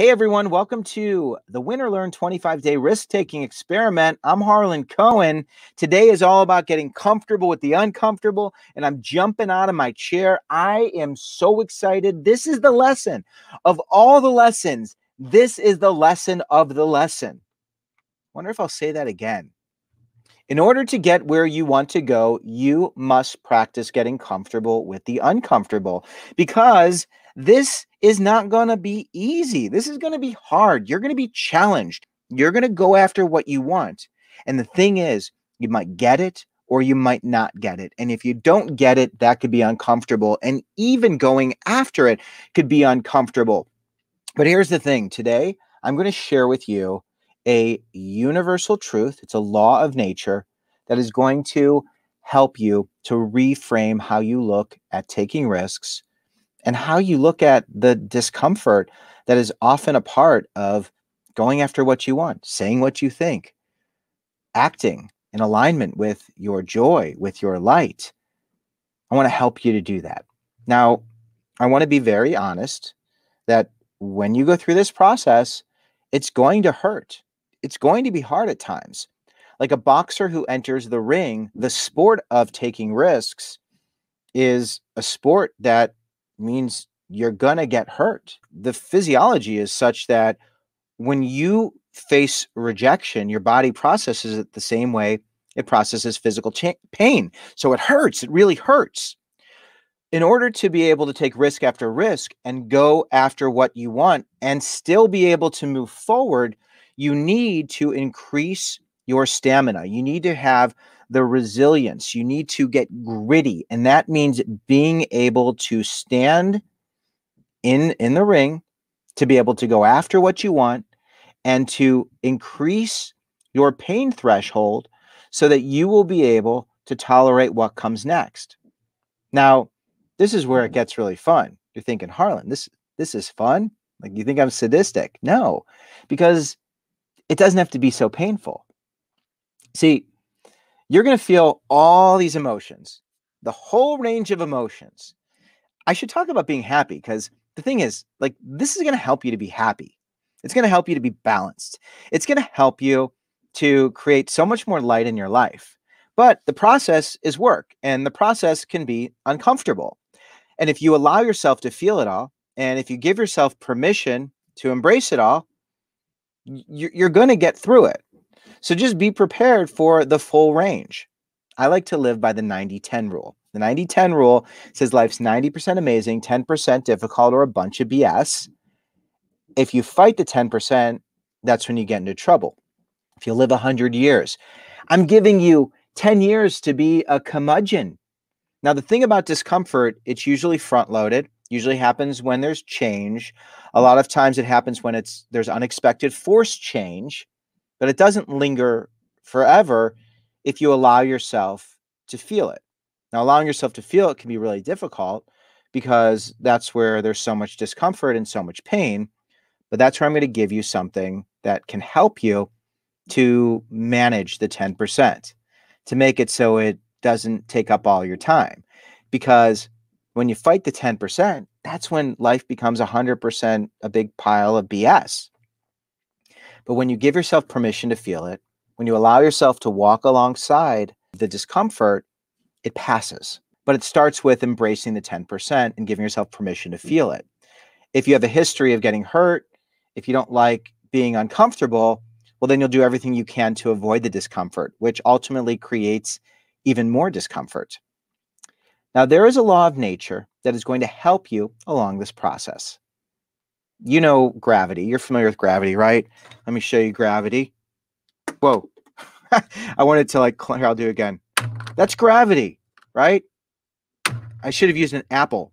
Hey everyone, welcome to the Win or Learn 25 day risk taking experiment. I'm Harlan Cohen. Today is all about getting comfortable with the uncomfortable, and I'm jumping out of my chair. I am so excited. This is the lesson of all the lessons. This is the lesson of the lesson. Wonder if I'll say that again. In order to get where you want to go, you must practice getting comfortable with the uncomfortable because this is not going to be easy. This is going to be hard. You're going to be challenged. You're going to go after what you want. And the thing is, you might get it or you might not get it. And if you don't get it, that could be uncomfortable. And even going after it could be uncomfortable. But here's the thing today, I'm going to share with you a universal truth. It's a law of nature that is going to help you to reframe how you look at taking risks and how you look at the discomfort that is often a part of going after what you want, saying what you think, acting in alignment with your joy, with your light. I want to help you to do that. Now, I want to be very honest that when you go through this process, it's going to hurt. It's going to be hard at times. Like a boxer who enters the ring, the sport of taking risks is a sport that means you're going to get hurt. The physiology is such that when you face rejection, your body processes it the same way it processes physical cha- pain. So it hurts, it really hurts. In order to be able to take risk after risk and go after what you want and still be able to move forward, you need to increase your stamina. You need to have the resilience. You need to get gritty. And that means being able to stand in, in the ring, to be able to go after what you want, and to increase your pain threshold so that you will be able to tolerate what comes next. Now, this is where it gets really fun. You're thinking, Harlan, this this is fun? Like you think I'm sadistic? No, because it doesn't have to be so painful. See, you're going to feel all these emotions, the whole range of emotions. I should talk about being happy because the thing is, like, this is going to help you to be happy. It's going to help you to be balanced. It's going to help you to create so much more light in your life. But the process is work and the process can be uncomfortable. And if you allow yourself to feel it all, and if you give yourself permission to embrace it all, you're going to get through it. So just be prepared for the full range. I like to live by the 90 10 rule. The 90 10 rule says life's 90% amazing, 10% difficult, or a bunch of BS. If you fight the 10%, that's when you get into trouble. If you live 100 years, I'm giving you 10 years to be a curmudgeon. Now, the thing about discomfort, it's usually front loaded, usually happens when there's change. A lot of times it happens when it's there's unexpected force change but it doesn't linger forever if you allow yourself to feel it. Now, allowing yourself to feel it can be really difficult because that's where there's so much discomfort and so much pain. But that's where I'm going to give you something that can help you to manage the 10%, to make it so it doesn't take up all your time. Because when you fight the 10%, that's when life becomes 100% a big pile of BS. But when you give yourself permission to feel it, when you allow yourself to walk alongside the discomfort, it passes. But it starts with embracing the 10% and giving yourself permission to feel it. If you have a history of getting hurt, if you don't like being uncomfortable, well, then you'll do everything you can to avoid the discomfort, which ultimately creates even more discomfort. Now, there is a law of nature that is going to help you along this process you know gravity. You're familiar with gravity, right? Let me show you gravity. Whoa. I wanted to like, here, I'll do it again. That's gravity, right? I should have used an apple.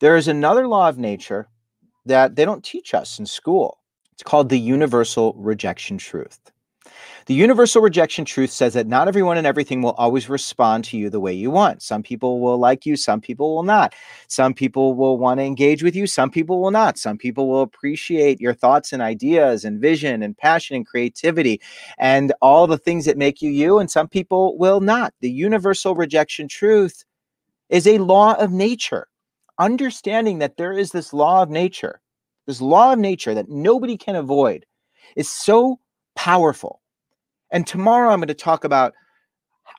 There is another law of nature that they don't teach us in school. It's called the universal rejection truth. The universal rejection truth says that not everyone and everything will always respond to you the way you want. Some people will like you, some people will not. Some people will want to engage with you, some people will not. Some people will appreciate your thoughts and ideas and vision and passion and creativity and all the things that make you you, and some people will not. The universal rejection truth is a law of nature. Understanding that there is this law of nature this law of nature that nobody can avoid, is so powerful. And tomorrow I'm going to talk about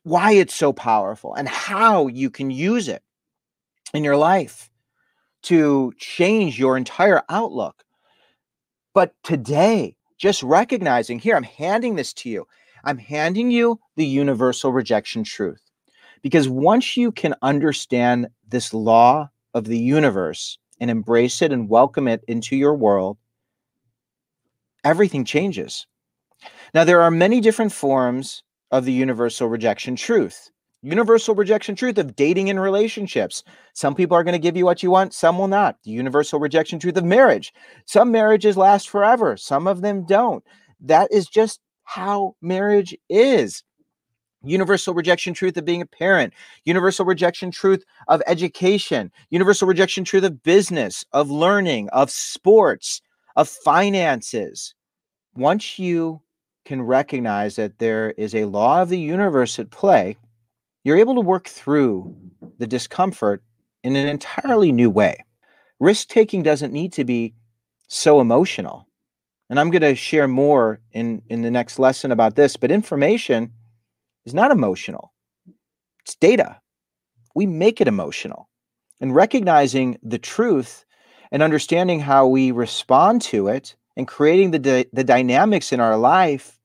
why it's so powerful and how you can use it in your life to change your entire outlook. But today, just recognizing here, I'm handing this to you. I'm handing you the universal rejection truth. Because once you can understand this law of the universe and embrace it and welcome it into your world, everything changes. Now, there are many different forms of the universal rejection truth. Universal rejection truth of dating and relationships. Some people are going to give you what you want, some will not. The universal rejection truth of marriage. Some marriages last forever, some of them don't. That is just how marriage is. Universal rejection truth of being a parent, universal rejection truth of education, universal rejection truth of business, of learning, of sports, of finances. Once you can recognize that there is a law of the universe at play, you're able to work through the discomfort in an entirely new way. Risk taking doesn't need to be so emotional. And I'm going to share more in, in the next lesson about this, but information is not emotional, it's data. We make it emotional. And recognizing the truth and understanding how we respond to it and creating the, di- the dynamics in our life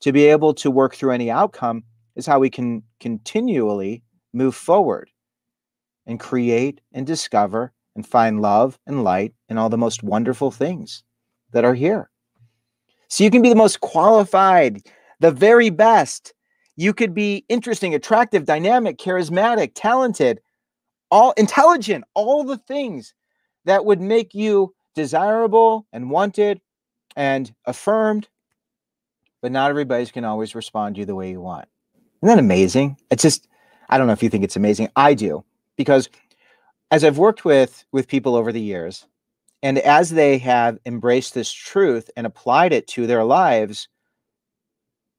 to be able to work through any outcome is how we can continually move forward and create and discover and find love and light and all the most wonderful things that are here. So you can be the most qualified, the very best. You could be interesting, attractive, dynamic, charismatic, talented, all intelligent, all the things that would make you desirable and wanted and affirmed. But not everybody's can always respond to you the way you want. Isn't that amazing? It's just, I don't know if you think it's amazing. I do, because as I've worked with with people over the years, and as they have embraced this truth and applied it to their lives,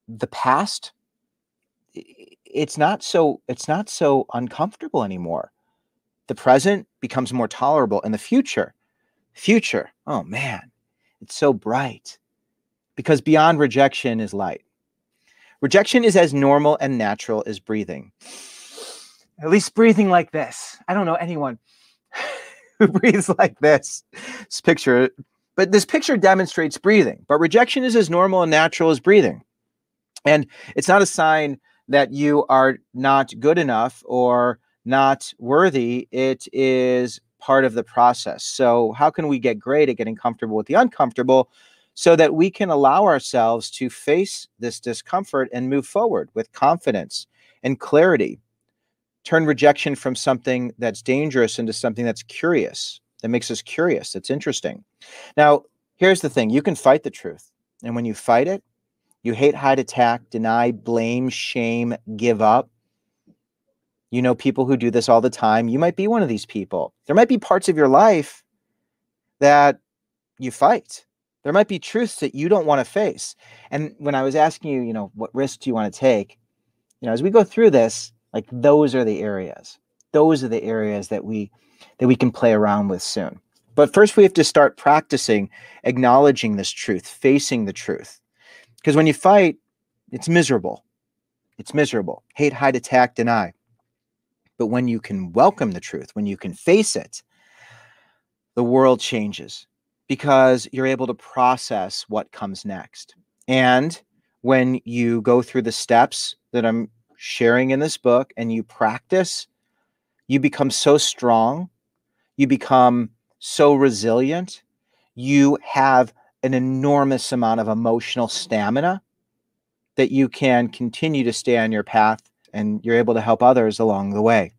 the past it's not so it's not so uncomfortable anymore. The present becomes more tolerable and the future future, oh man, it's so bright. Because beyond rejection is light. Rejection is as normal and natural as breathing. At least breathing like this. I don't know anyone who breathes like this. This picture, but this picture demonstrates breathing. But rejection is as normal and natural as breathing. And it's not a sign that you are not good enough or not worthy. It is part of the process. So, how can we get great at getting comfortable with the uncomfortable? so that we can allow ourselves to face this discomfort and move forward with confidence and clarity. Turn rejection from something that's dangerous into something that's curious, that makes us curious, that's interesting. Now, here's the thing you can fight the truth. And when you fight it, you hate, hide, attack, deny, blame, shame, give up. You know people who do this all the time. You might be one of these people. There might be parts of your life that you fight there might be truths that you don't want to face. And when I was asking you, you know, what risks do you want to take? You know, as we go through this, like those are the areas. Those are the areas that we that we can play around with soon. But first we have to start practicing acknowledging this truth, facing the truth. Because when you fight, it's miserable. It's miserable. Hate, hide, attack, deny. But when you can welcome the truth, when you can face it, the world changes because you're able to process what comes next. And when you go through the steps that I'm sharing in this book and you practice, you become so strong, you become so resilient, you have an enormous amount of emotional stamina that you can continue to stay on your path and you're able to help others along the way.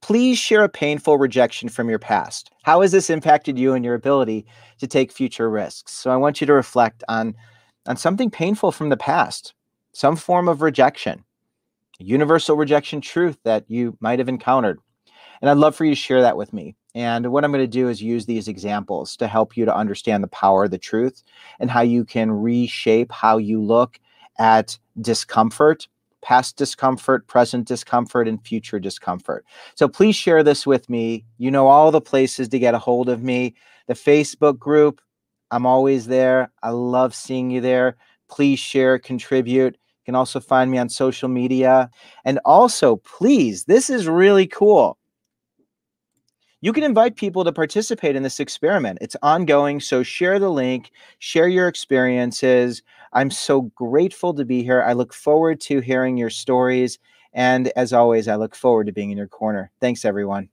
Please share a painful rejection from your past. How has this impacted you and your ability to take future risks? So I want you to reflect on, on something painful from the past, some form of rejection, universal rejection truth that you might have encountered. And I'd love for you to share that with me. And what I'm going to do is use these examples to help you to understand the power of the truth and how you can reshape how you look at discomfort past discomfort, present discomfort, and future discomfort. So please share this with me. You know all the places to get a hold of me. The Facebook group, I'm always there. I love seeing you there. Please share, contribute. You can also find me on social media. And also, please, this is really cool. You can invite people to participate in this experiment. It's ongoing. So share the link, share your experiences. I'm so grateful to be here. I look forward to hearing your stories. And as always, I look forward to being in your corner. Thanks, everyone.